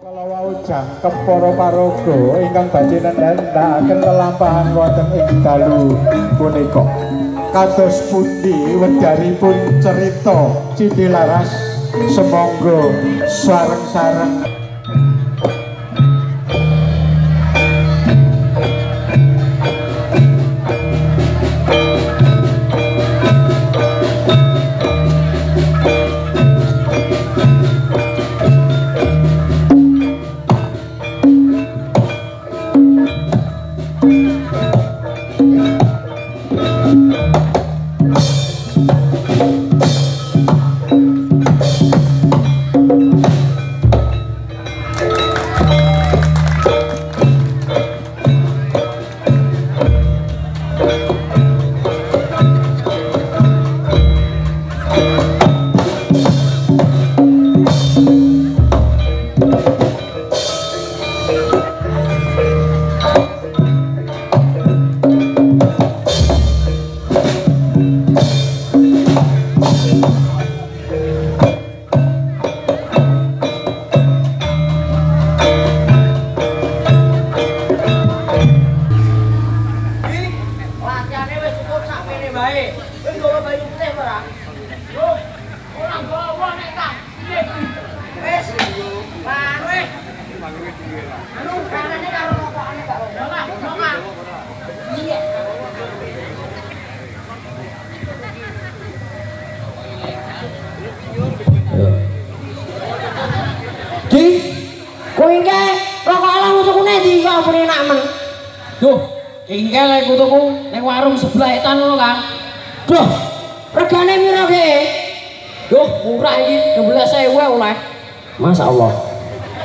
Kalau wau jangkep para paraga ingkang badhe nendhakaken lelampahan wonten ing dalu punika. Kados pundi wedharipun cerita Cidilaras semangga sareng-sareng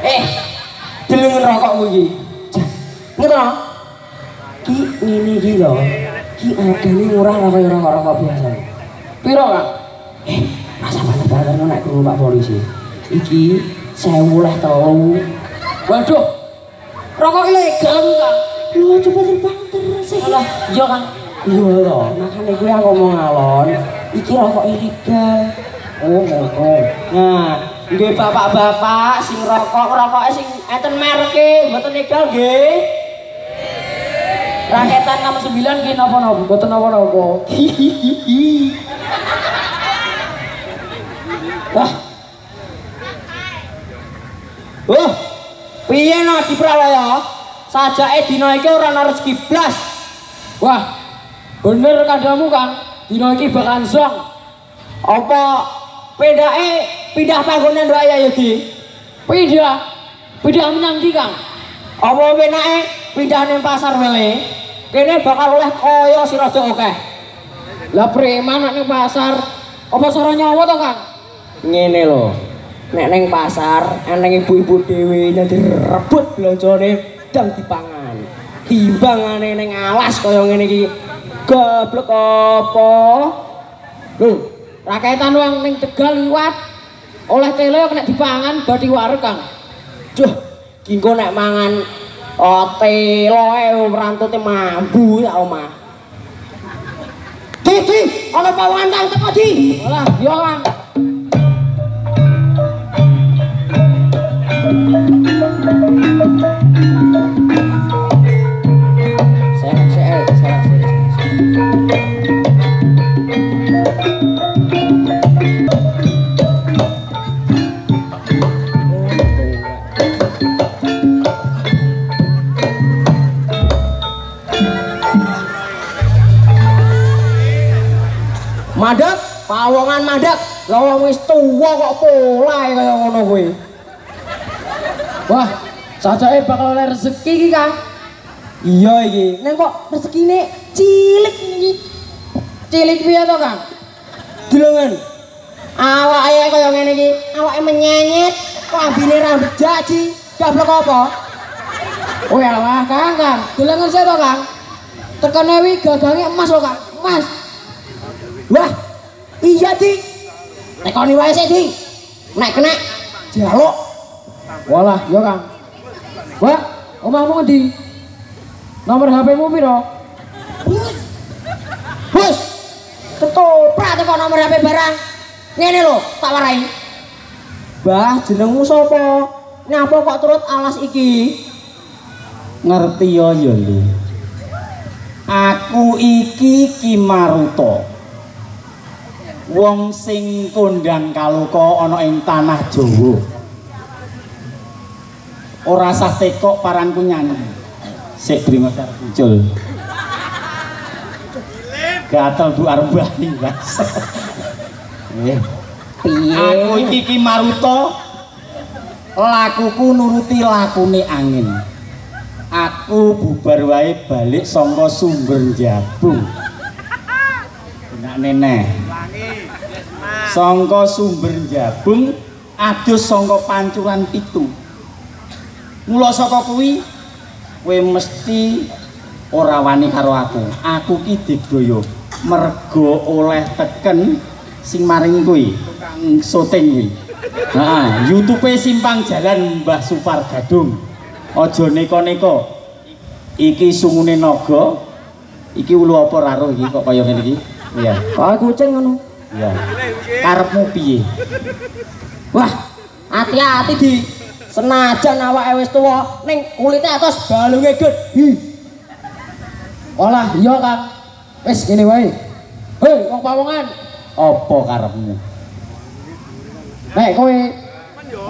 Eh, delengen rokokmu iki. Jah, Ngira. Ki ngene iki lho. Ki regane murah lah kaya rokok-rokok biasa. Piro, Kang? Eh, rasa banget nek krungu Pak Polisi. Iki 1000 leh telu. Waduh. Rokok ilegal iki, Kang. Lho coba terbang terus iki. Alah, iya, Kang. Iya lho, makane kuwi aku ngomong alon. Iki rokok ilegal. Oh, oh, Nah, nggih bapak-bapak sing rokok, rokoke sing enten mereke, mboten legal nggih. Raketan nomor 9 ki napa-napa, mboten napa-napa. Wah. Wah. Piye no diprawaya? Sajake dina iki ora ana rezeki blas. Wah, bener kadamu, Kang. Dino iki bakalan zong. Apa pedake pindah panggonan doa ya Di? Pindah. Pindah menyang ndi, Kang? Apa penake pindah ning pasar wae? Kene bakal oleh kaya si rada akeh. Lah preman nek ning pasar. Apa sara nyawa to, Kang? Ngene lho. Nek ning pasar eneng ibu-ibu dhewe nyadi rebut belanjane dang dipangan. Timbangane ning alas kaya ngene iki. Goblok apa? Lho, raketan wong ning Tegal liwat. Oleh tele kena dipangan badi wareg, Kang. Duh, kingko nek mangan oh, teloe merantute mambu ya omah. Di, di, ana pawandang teko di. Alah, yo, Kang. Serek, Madak, pawongan madak. Lah wong wis tuwa kok polahe kaya ngono kuwi. Wah, sajake bakal oleh rezeki iki, Kang. Iya iki. Neng kok rezekine cilik iki. Cilik piye to, Kang? Delongan. Awake kaya ngene iki, awake menyenyet, lambine rambut jaji, gablek apa? Oh ya wah, Kang, Kang. Delengen saya to, Kang. Tekane wi gagange emas lho, Kang. Emas. Wah, iya di. Tekoni wae sik di. Nek kena jaluk. Walah, yo, Kang. Wah, omahmu ngendi? Nomor HP-mu piro? Bus. Ketoprak teko nomor HP barang. Ngene lho, tak warai. Bah, jenengmu sapa? Nyapa kok turut alas iki? Ngerti ya ya lho. Aku iki Ki Maruta. Wong sing kondang kaluka ana ing tanah Jawa. Ora sah tekok paranku nyanyi. Sik Brimos arep muncul. Gatel Bu bali, Mas. Eh, Piye? Aku iki Ki Maruta. Lakuku nuruti lakune angin. Aku bubar wae balik saka sumber jabung. Enak neneh. Sangka sumber jabung adus sangka pancuran pitu. Mula saka kuwi kowe mesti ora wani karo aku. Aku ki digdaya mergo oleh teken sing maringi kuwi syuting kuwi. Nah, YouTube simpang jalan Mbah Supar Gadung. Aja neko-neko. Iki sungune naga. Iki ulu apa raruh iki kok kaya ngene iki? Iya. Kok kucing ngono. Iya. Karepmu piye? Wah, hati-hati di senajan awake wis tuwa ning kulite atos balunge gedhi. Olah iya Kang. Wis ngene wae. Hei wong pawongan, Apa karepmu? nek kowe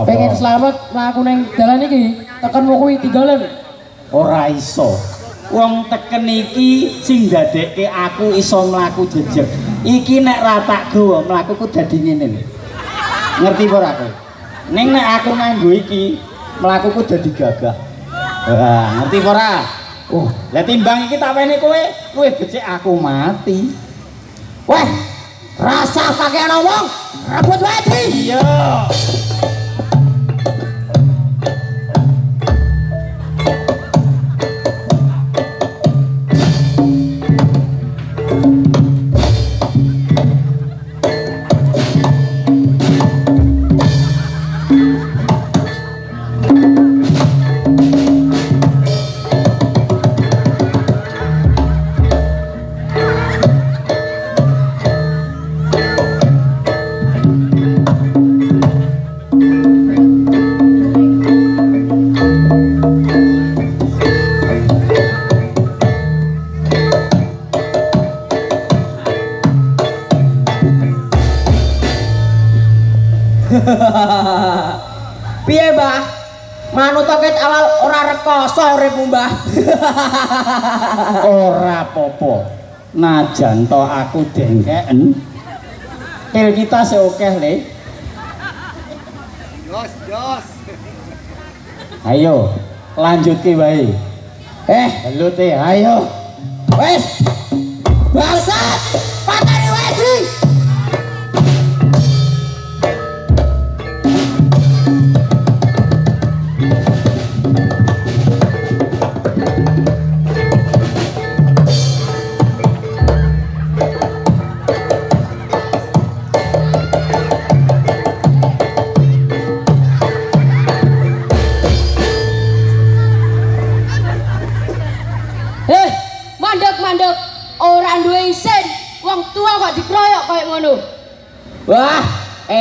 pengen selamat mlaku ning dalan iki, tekan kuwi tinggalan. Ora iso. Wong teken iki sing ndadekke aku iso mlaku jejeg. Iki nek ra tak gawa mlakuku dadi ngene. Ngerti ora kowe? Ning nek aku nganggo iki mlakuku dadi gagah. Wah, ngerti ora? Oh, lah timbang iki tak wene kowe, kowe becik aku mati. Weh, rasa kakean ngomong, rebut wae. Iya. Ora apa-apa. Najan to aku dengkeken. Til kita seokeh le. Jos, jos. Ayo, lanjutke wae. Eh, Gelut e, ayo. wis.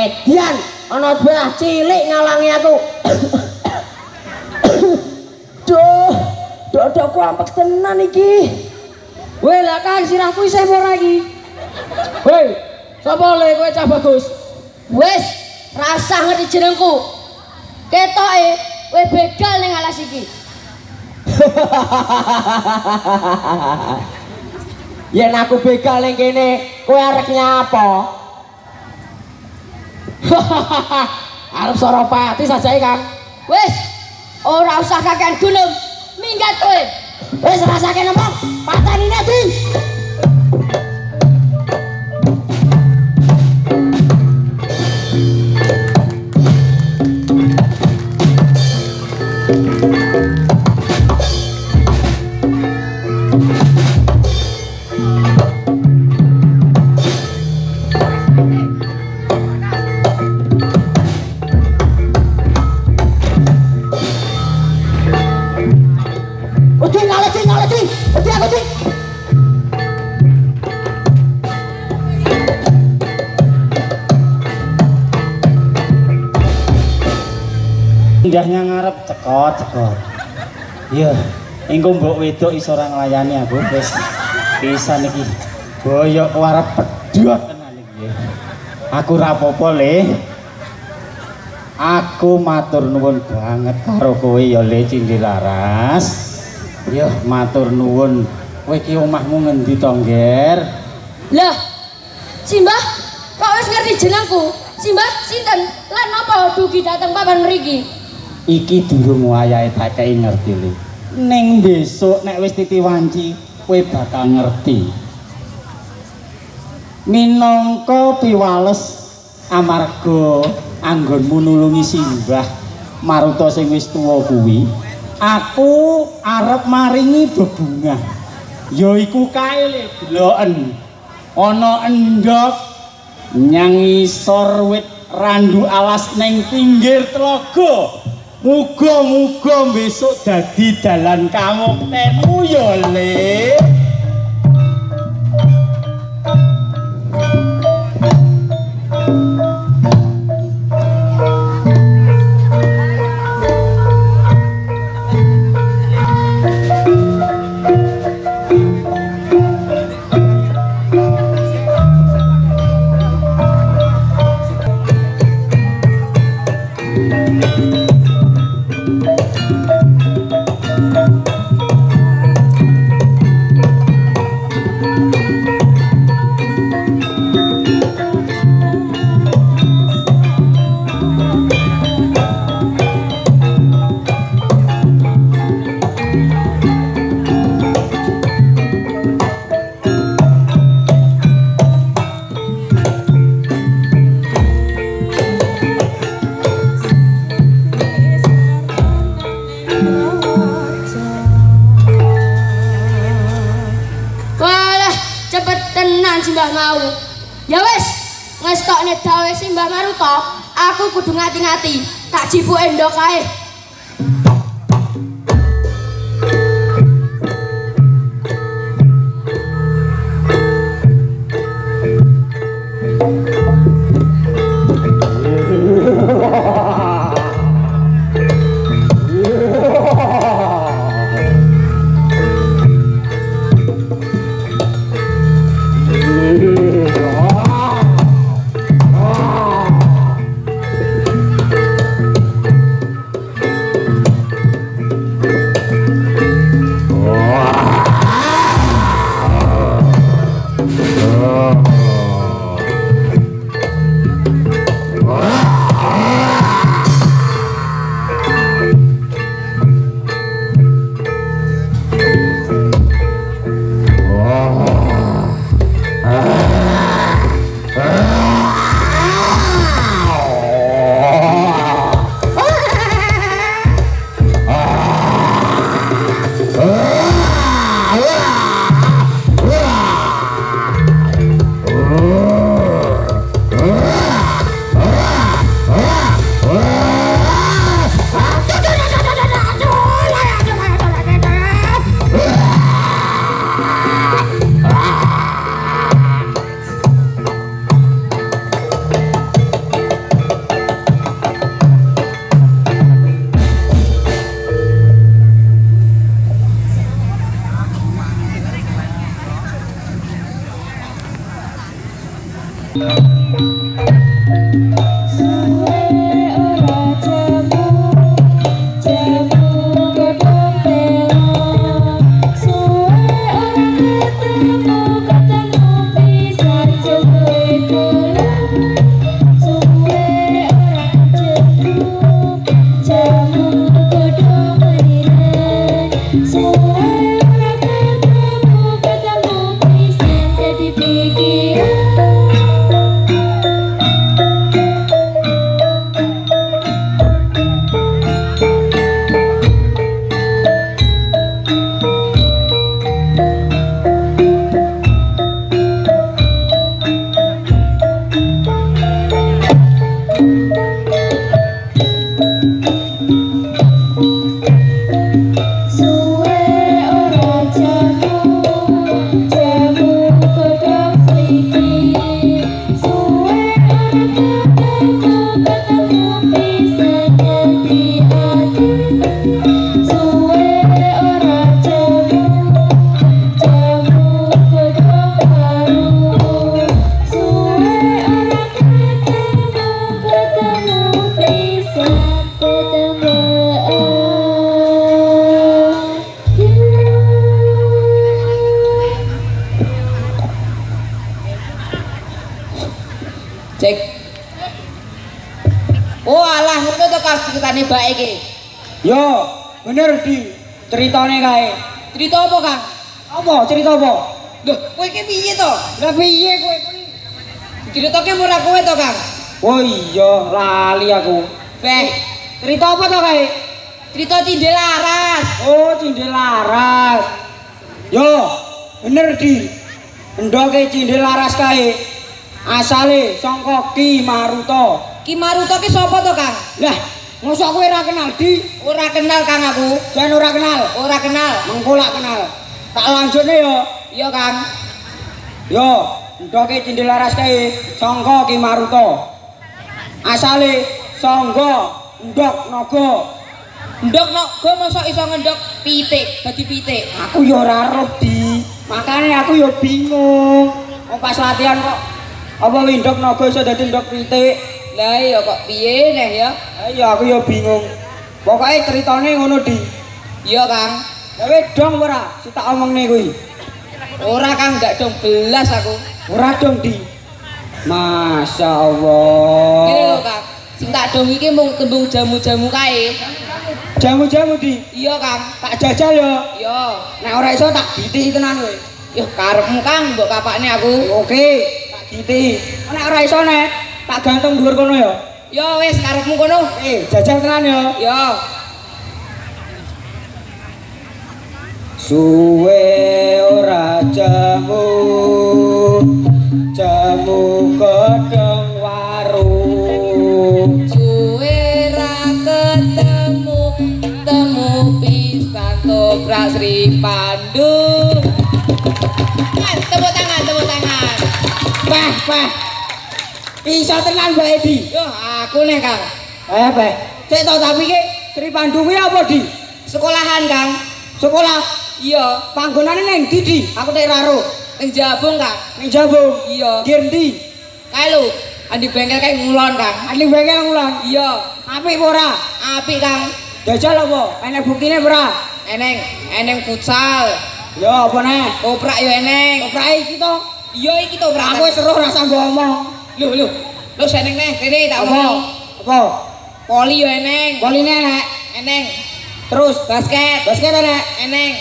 Edian, ana bocah cilik ngalangi aku. Duh, dodokku ampek tenan iki. Weh, lah Kang sirahku isih ora iki. Hei, sapa le kowe cah bagus? Wis, rasa ngerti jenengku. Ketoke kowe begal ning alas iki. Yen aku begal ning kene, kowe arek nyapa? Arep Soropati sajake Kang. Wis, ora usah kakean gulung. Minggat kowe. Wis rasake ngomong, patenine di. Engko mbok wedok iso ora nglayani aku wis pisan iki boyok warep pedhot tenan iki. Aku ora apa-apa le. Aku matur nuwun banget karo kowe ya le Cindilaras ya matur nuwun. Kowe iki omahmu ngendi to ngger Lah, Simbah, kok wis ngerti jenengku? Simbah sinten? Lan napa dugi dateng papan mriki? iki durung wayahe tak kei ngerti le ning besok nek wis titi wanci kowe bakal ngerti. Minangka piwales amarga anggonmu nulungi simbah maruta sing wis tuwa kuwi aku arep maringi bebungah. Yaiku kae le deloken. Ana endhog nyang isor wit randu alas ning pinggir telaga muga-muga besok dadi dalan kamuktenmu ya le Cibu Endokai Apa cerita apa? Loh, kowe iki piye to? Lah piye kowe kuwi? Ceritake ora kowe to Kang? Oh iya, lali aku. Beh, Cerita apa to kae? cerita cindel laras. Oh, cindel laras. Yo, bener di. Endoke cindel laras kae. Asale saka Ki Maruta. Ki Maruta ki sapa to Kang? Lah, mosok kowe ora kenal di? Ora kenal Kang aku. Jan ora kenal. Ora kenal. Mengko lak kenal. Tak lanjutne yo. Iya Kang. Yo, endoke cindel laras kae saka Ki Maruta. Asale sangga ndok naga. Ndok gue mosok iso ngendok pitik, dadi pitik. Aku yo ora roh di. Makane aku yo bingung. Wong pas latihan kok apa windok naga iso dadi ndok pitik. Lah iya kok piye neh ya? Iya aku yo bingung. Pokoke ceritane ngono di. Iya Kang. Gawe dong ora si tak omongne kuwi. Ora Kang gak dong belas aku. Ora dong di. Masya Allah. Ngene lho Kang. Sing tak dong iki mung tembung jamu-jamu kae. Jamu-jamu di. Iya Kang. Tak jajal yo. Iya. Nek ora iso tak giti tenan kowe. Yo karepmu Kang mbok kapakne aku. Oke, tak giti. Nek ora iso nek tak gantung dhuwur kono yo. Yo wis karepmu kono. Eh, jajal tenan yo. Yo. Suwe ora jamu Jamu godhong warung Suwe ra ketemu temu pisan toprak Sri Pandu. Kan tepuk tangan, tepuk tangan. Peh, peh Iso tenan Mbak Edi Yo aku nih Kang. Eh, peh Cek tau tapi ki Sri Pandu kuwi apa di? Sekolahan Kang. Sekolah Iya, panggonane ning ndi di? Aku tak raro ning Jabung Kang. Ning Jambung Iya. Ndi? Kae lho, andi bengkel kae ngulon Kang. Ning bengkel ngulang Iya, Apik apa ora? apik Kang. Jajal apa? Enek buktine ora? Eneng, eneng futsal. Ya apa neh? Oprak yo eneng. Oprai iki to. Iya iki to oprak. Aku wis seruh rasa ngomong. Lho lho. Lho seneng neh, kene tak Apa? omong. Apa? Poli yo eneng. Voline enek. Eneng. Terus Basket. basket enek. Eneng.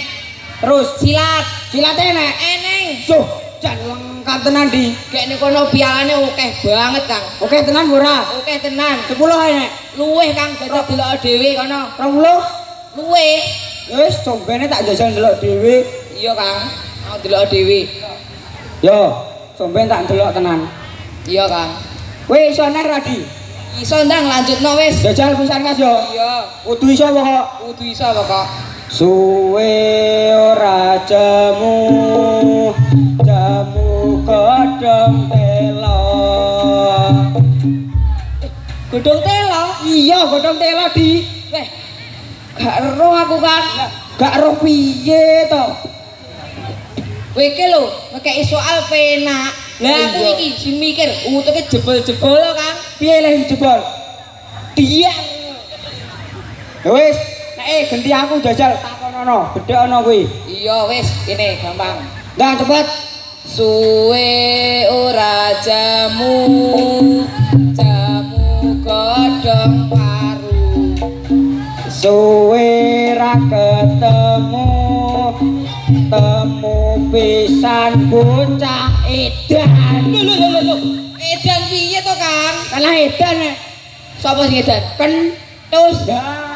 Terus Silat. silat enek. Eneng. Suh, jan lengkap tenan di. Kayak kono pialane akeh banget Kang. Oke tenan ora? Akeh tenan. 10 enek. Luweh Kang, dadi delok dhewe kono. 20. Luweh. Ya wis combene tak jajal ndelok dhewe. Iya Kang. Mau delok dhewe. Yo, somben tak ndelok tenan. Iya Kang. Kowe iso nek ra di? Iso ndang lanjutno wis. Jajal pisan kas yo. Iya. Kudu iso kok? Kudu iso pokok. Suwe ora jamu jamu godhong telo Godhong telo. iya godhong telo di Weh. Gak ero aku kan. gak roh piye to Kowe iki lho, ngekeki soal penak. Lah aku iki sing mikir utuke jebol-jebol Kang. piye leh jebol dia ya wis eh ganti aku jajal. Takonono bedhe ana kuwi. Iya wis, ini gampang. ndang cepet. Suwe ora jamu. Jamu godhong paru. Suwe ra ketemu. Temu pisan bocah edan. Lho lho lho lho. Edan piye to, Kang? kalah edan Sapa sing edan? kentus. Ya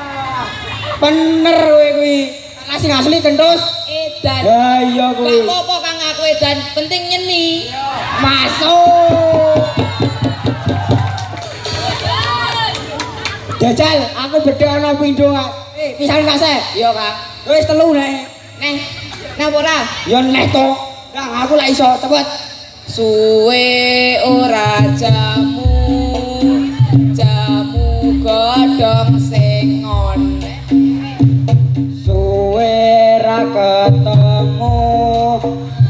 bener kowe kuwi kalah sing asli kentus Edan. ya iya Gak kuwi apa-apa Kang aku edan, penting nyeni. masuk jajal aku bedhe ana pindho eh pisan kase Iya, Kang. wis telu nek Neh, neh apa ora? ya neh to Kang aku lak iso cepet Suwe ora jamu jamu godhong sengon. Ketemu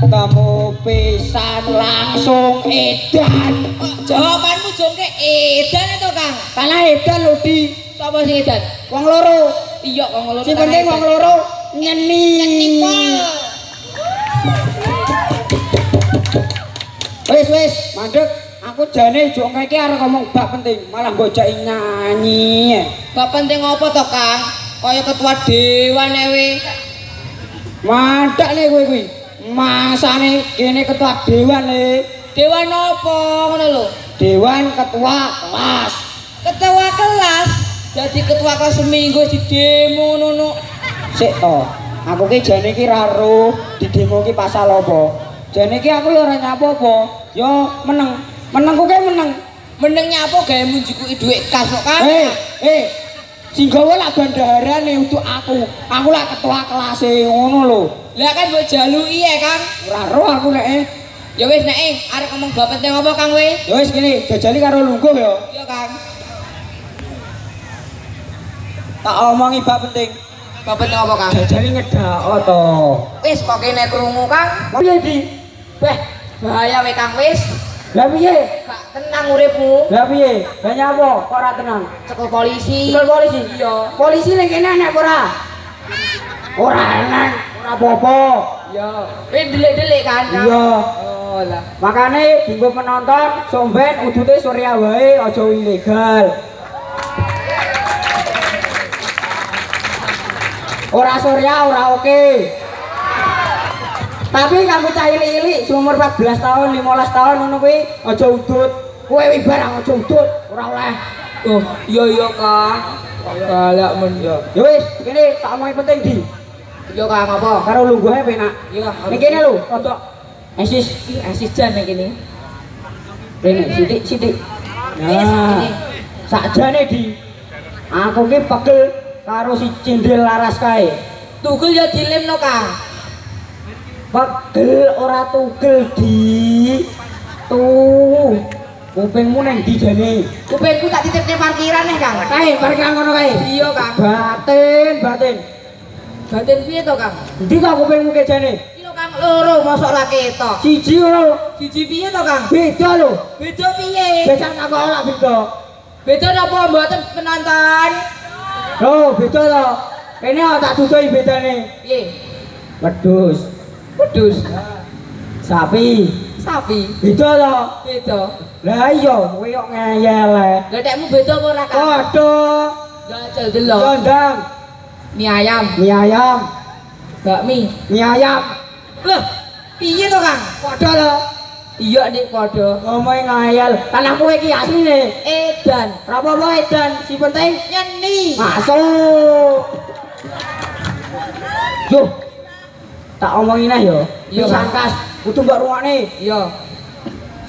temu pisan langsung edan Jawabanmu jongke edan itu, Kang. kalah edan lho di Sapa sing edan? wong loro Iya, kok ngelur. sing penting wong loro nyeni wis wis mandek aku jane juk ngeke arep ngomong bab penting, malah bocah nyanyi. Bab penting apa to, Kang? Kaya ketua dewan ewe. Mandak nih kowe kuwi. Masane kene ketua dewan le. Dewan apa ngono lho? Dewan ketua kelas. Ketua kelas. Jadi ketua kelas seminggu di demo ngono. Sik to. Aku ki jane ki ra roh di demo ki pasal apa. Jane ki aku ya ora nyapa apa. Yo meneng. Meneng ku ki meneng. Meneng nyapa gawe munjukuki dhuwit kas kok, Kang? Eh, eh. Sing gawe lak bandarane untuk aku. Aku lak ketua kelas e ngono lho. Lah kan mbok jaluki ya, Kang. Ora roh aku nek eh. Ya wis nek eh, arek ngomong bab penting apa, Kang we? Ya wis gini, jajali karo lungguh ya. Iya, Kang. Tak omongi bab penting. Bab penting apa, Kang? Jajali nyedak to. Wis kok kene krungu, Kang. Piye di? Beh, bahaya we, Kang wis. Lah piye? Gak tenang uripmu. Lah piye? Lah nyapa? Kok ora tenang? Cekel polisi. Tinggal polisi. Iya. Polisi ning kene apa ora? Ora enek, ora apa-apa. Iya. Wis delik-delik kan? Iya. Oh, lah. Makane dinggo penonton somben udute Surya wae aja ilegal. Ora Surya ora oke. Tapi kamu cah ilik-ilik seumur 14 tahun, 15 tahun ngono kuwi aja udut. Kowe wi barang aja udut, ora oleh. Oh, iya iya, Kang. Galak men ya. Ya wis, kene tak omongi penting di. Iya, Kang, apa? Karo lungguhe penak. Iya, Ning kene lho, rodok esis asis jan nek kene. Rene sithik sithik. Nah, sakjane di. Aku ki pegel karo si cindil laras kae. Tugel ya dilimno, Kang. Pegel ora tugel di. Tuh. Kupingmu nang di jane. Kupingku tak titipne parkiran nih, Kang. Kae parkiran kono kae. Iya, Kang. Batin, batin. Batin piye to, Kang? Ndi kok kupingmu ke? Iki lho, Kang, loro mosok ra ketok. Siji ngono. Siji piye to, Kang? Beda lho. Beda piye? Becak tak kok ora beda. Beda napa mboten penonton? Loh, beda to. Kene kok tak dudoi bedane. Piye? Wedhus, Wedhus, sapi. sapi. Beda to. Beda. Lah iya, kowe kok ngeyel. e. Lah tekmu beda apa ora, Kang? Padha. Jajal delok. Kondang, Mie ayam, mie ayam, bakmi. mie ayam. Lah, piye to, Kang? Padha to. Iya, Dik, padha. Ngomong ngeyel. Tanah kowe iki asline. Edan, Ora apa-apa edan, si penting nyeni. masuk. Yo. Tak omongin ae yo. Iya, Pisan kas, kudu mbok rungokne. Iya.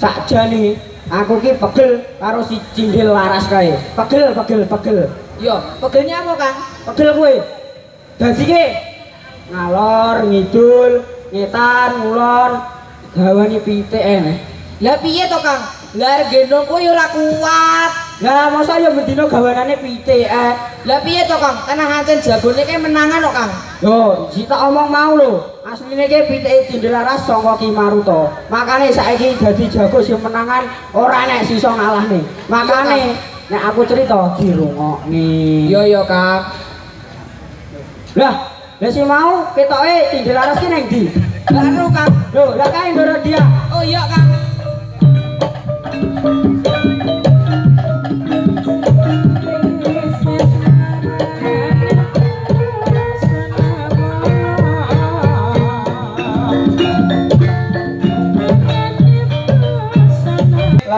Sakjane aku ki pegel karo si cindil laras kae. Pegel, pegel, pegel. Iya, pegelnya apa, Kang? Pegel kowe. Dadi ki ngalor ngidul, ngetan, ngulon, gawani pitik eh. Lah piye to, Kang? Lah gendong kowe ya ora kuat. Lah masa ya bendino gawanane pitik eh. Lah piye to, Kang? Tanah hancen jagone kae menangan kok, Kang. Yo, si tak omong mau lho. Asline ki pitike Cindelaras saka Ki Maruta. Makane saiki dadi jago sing menangan ora nek sisa ngalahne. Makane nek aku cerita dirungokne. Iya ya, Kang. Lah, lah si mau ketoke Cindelaras ki nang ndi? Karo, Kang. Lho, lah kae ndoro dia. Oh iya, Kang.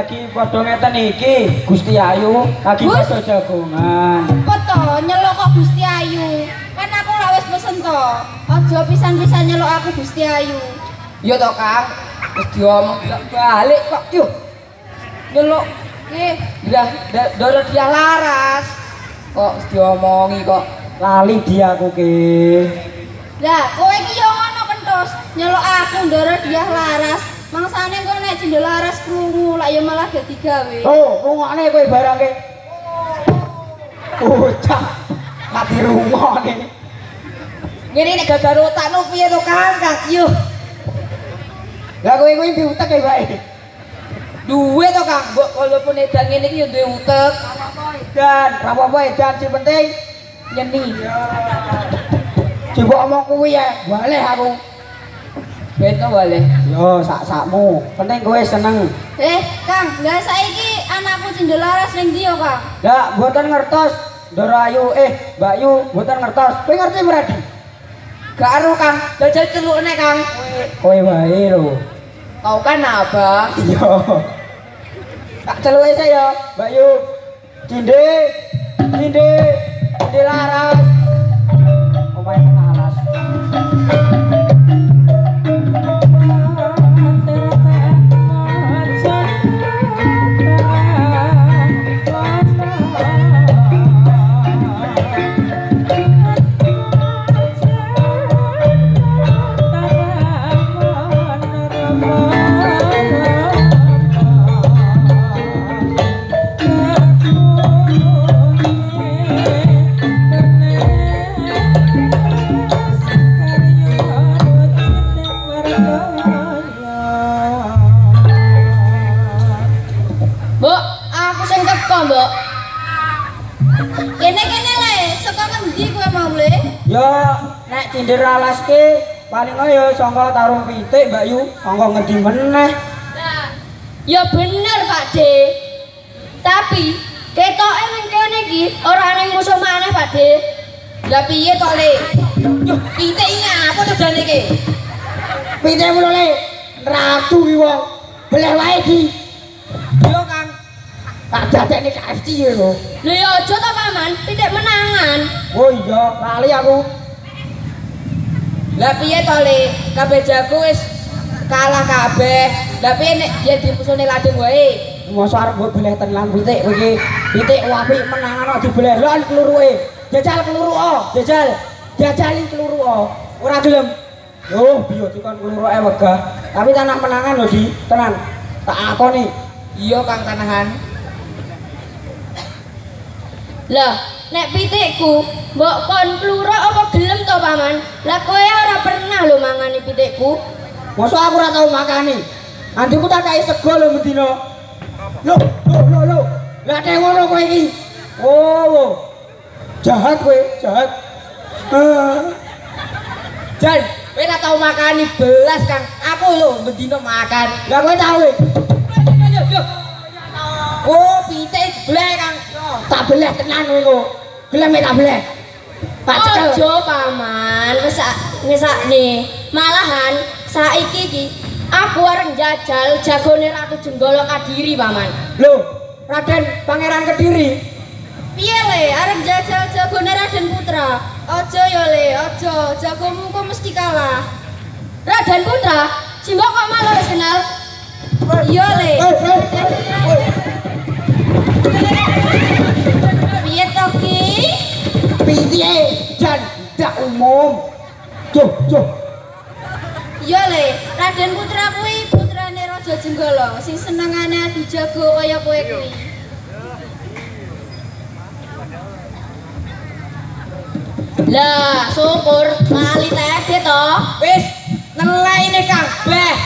Lagi padha ngeten iki Gusti Ayu lagi padha jagongan. Apa to nyelok kok Gusti Ayu? Kan aku ora wis pesen to. Aja pisan-pisan nyelok aku Gusti Ayu. Iya to, Kang. Wis diomong balik kok. Yuk. Nyeluk. Eh, lah da- doro dia laras. Kok diomongi kok. Lali dia aku ki. Lah, kowe iki yo ngono kentus. Nyelok aku ndoro dia laras. Mangsane kowe nek jendela laras krungu lak yo malah dadi gawe. Oh, rungokne kowe barang. Oh, cah. Mati rungokne. Ngene nek gagal otakno piye to, Kang? Kang, yuk. Lah kowe kuwi diutek ya bae. Duwe to, Kang. Mbok walaupun edan ngene iki yo duwe utek. Dan apa-apa edan sing penting Nyeni. coba omong kuwi ya. Balik aku. Beto boleh. Yo sak-sakmu. Penting kowe seneng. Eh, Kang, lah saiki anakku cindel laras ning ndi yo, Kang? Ya, mboten ngertos. Ndoro Ayu eh Mbak Yu mboten ngertos. Kowe ngerti berarti? Gak ero Kang, dajal celukne Kang. Kowe wae lho. Kau kan abang. Iya. Tak celuke saya, Mbak Yu. Cinde, cinde, cinde laras. Omahe Ya, nek cinder alas ki paling ayo sangka tarung pitik Mbak Yu, sangka ngendi meneh. Nah, ya bener, Pak De. Tapi ketoke nang kene iki ora ana musuh maneh, Pak De. Lah piye to, Le? Yo, pitik iki apa to jane iki? Pitik mulo le, ratu wong. Beleh wae ki. Tak dadekne KFC lho. Lha ya aja Paman, pitik menangan. Oh iya, lali aku. Lah piye to Le? Kabeh jago wis kalah kabeh. Lah piye nek yen dimusune ladeng wae? Mosok arep mbok beleh tenan pitik kowe iki. Pitik apik menangan kok dibeleh. Lho keluruke. Jajal keluru oh, jajal. Jajalin keluru oh. Ora gelem. Yo, biyo dikon keluruke wegah. Tapi tanah menangan lho di, tenan. Tak akoni. Iya Kang Tanahan. Lah, nek pitikku mbok kon klura apa gelem to, Paman? Lah kowe ora pernah lho mangani pitikku. Mosok aku ora tau makani. Andiku tak kei sego lho mendino. Lho, lho, lho, lho. Lah nek ngono kowe iki. Oh. Jahat kowe, jahat. Ah. Jan, kowe ora tau makani belas Kang. Aku lho bendino makan. Lah kowe tau. Oh, pitik blek Kang. Tak beleh tenan kowe kok. Gelem tak beleh. Tak cekel. Ojo, Paman. Wis ngesakne. Malahan saiki iki aku arep njajal jagone Ratu Jenggala Kadiri, Paman. Lho, Raden Pangeran Kediri. Piye le, arep njajal jagone Raden Putra? Ojo ya le, ojo. Jagomu kok mesti kalah. Raden Putra, Simbok kok malah wis kenal? Iya le. Piye dan tak umum. Joh, joh. Iya le, Raden Putra kuwi putrane Raja Jenggala sing senengane dijago kaya kowe kuwi. Lah, syukur lali tete to. Wis nelaine Kang. Bleh.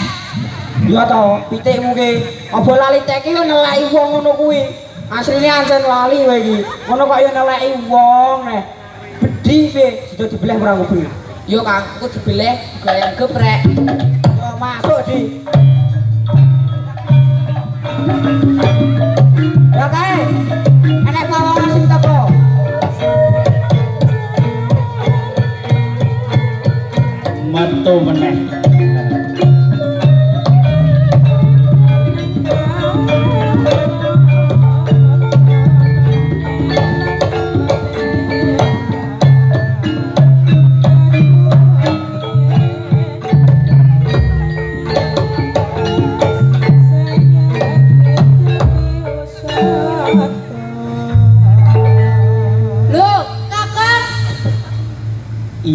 Ya to, pitikmu ki. Apa lali teki yo nelaki wong ngono kuwi. Asline ancen lali kowe iki. Ngono kok yo nelaki wong neh. Bedhi piye? Sudah dibeleh ora ngopi. Yo Kang, aku dibeleh goreng geprek. Yo masuk di. Ya kae. Enek pawongan sing teko. metu meneh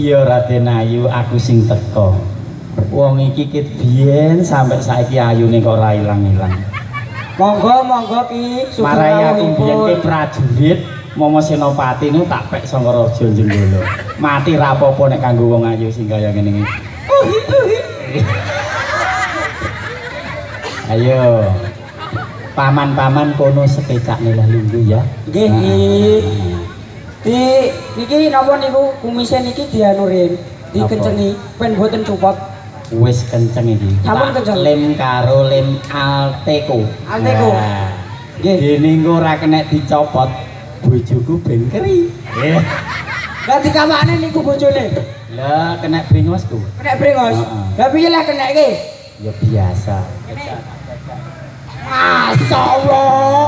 iya Raden Ayu aku sing teko wong iki kit biyen sampai saiki ayune kok ora ilang-ilang. Monggo, monggo ki. marai aku biyen ki prajurit Momo Senopati nu tak pek saka Raja Jenggala mati rapopo nek kanggo wong ayu sing kaya ngene iki. Ayo. Paman-paman kono sekecak nelah lungguh ya. Nggih. Di niki napa niku kumise niki dianurin, dikencengi pen boten cupot. Wis kenceng iki. Sampun kenceng. Lem karo lem Alteco. Alteco. Nah, Nggih. Dene engko ora kena dicopot, bojoku ben keri. Eh, Lah dikamakne niku bojone. lah kena bringosku. Kena brengos. Heeh. Lah piye lah kena iki? Ya biasa. Masyaallah.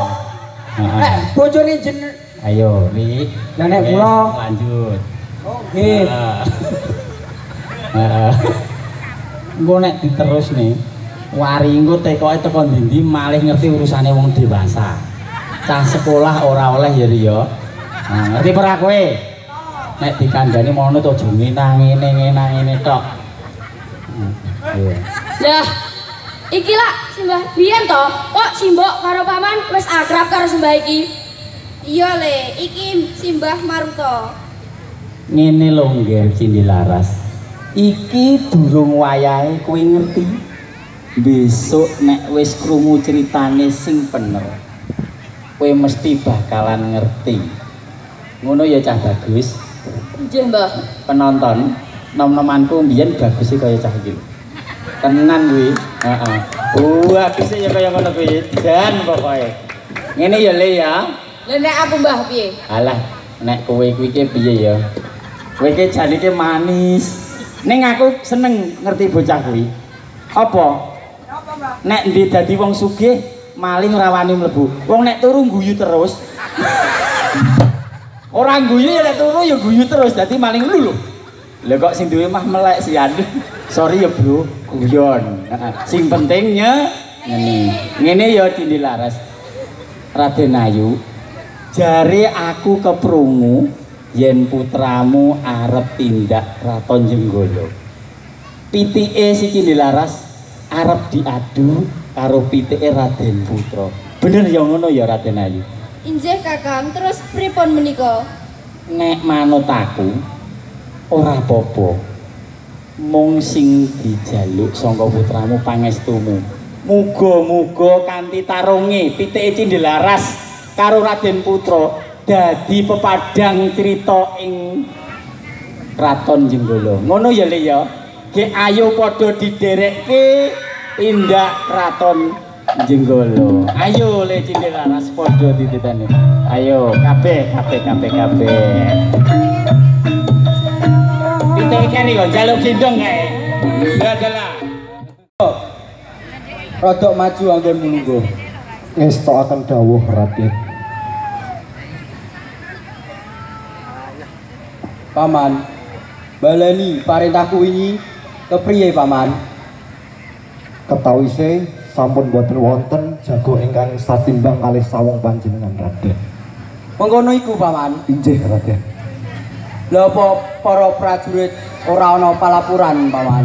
Heeh. Nek bojone jen Ayo, Ri. Lah nek kula lanjut. nggih. Heeh. Engko nek diterus nih, wari engko tekoke teko ndi malih ngerti urusane wong dewasa. Cah sekolah ora oleh ya Ri ya. Nah, ngerti ora kowe? Nek dikandani mono to aja ngenang ngene ngenang ngene tok. Hmm, Iya. Lah, iki lah Simbah biyen to. Kok Simbok karo paman wis akrab karo Simbah iki? Iya le, iki Simbah Maruto. Ngene lho Ngger Cindi Laras. Iki durung wayahe kowe ngerti. Besok nek wis krungu ceritane sing bener. Kowe mesti bakalan ngerti. Ngono ya cah bagus. Nggih, Mbah. Penonton, nom-nomanku mbiyen bagus sih kaya cah iki. Tenan kuwi. Heeh. Wah, bisa ya kaya ngono kuwi. Dan pokoke. Ngene ya Le ya. Lah nek aku Mbah piye? Alah, nek kowe kuwi ki piye ya? Kowe ki jane ki manis. Ning aku seneng ngerti bocah kuwi. Apa? Nek ndi dadi wong sugih, maling ora wani mlebu. Wong nek turu guyu terus. Ora guyu ya nek turu ya guyu terus, dadi maling lulu. Lah kok sing duwe mah melek sian. Sorry ya, Bro. Guyon. Sing pentingnya ngene. Ngene ya Cindi Laras. Raden Ayu, jare aku keprungu yen putramu arep tindak Raton Jenggolo. Pitike si Cindi Laras arep diadu karo pitike Raden Putra. Bener ya ngono ya Raden Ayu. Injih Kakang, terus pripun menika? Nek manut aku ora apa-apa. Mung sing dijaluk sangka putramu pangestumu. Muga-muga kanthi tarunge pitike Cindi Laras karo Raden Putra dadi pepadang cerita ing Kraton Jenggolo. Ngono ya Le ya. Ge ayo padha diderekke tindak Kraton Jenggolo. Ayo Le Cindi Laras padha dititani. Ayo kabeh kabeh kabeh kabeh. Pitike kene kok jaluk gendong kae. Ya dalah. Rodok maju anggen mununggo. Ngestokaken dawuh Raden. Paman, baleni parentahku wingi kepriye paman? Ketawise sampun boten wonten jago ingkang satimbang kalih sawung panjenengan Raden. Mengkono iku paman. Injih Raden. Lha apa para prajurit ora ana palapuran paman?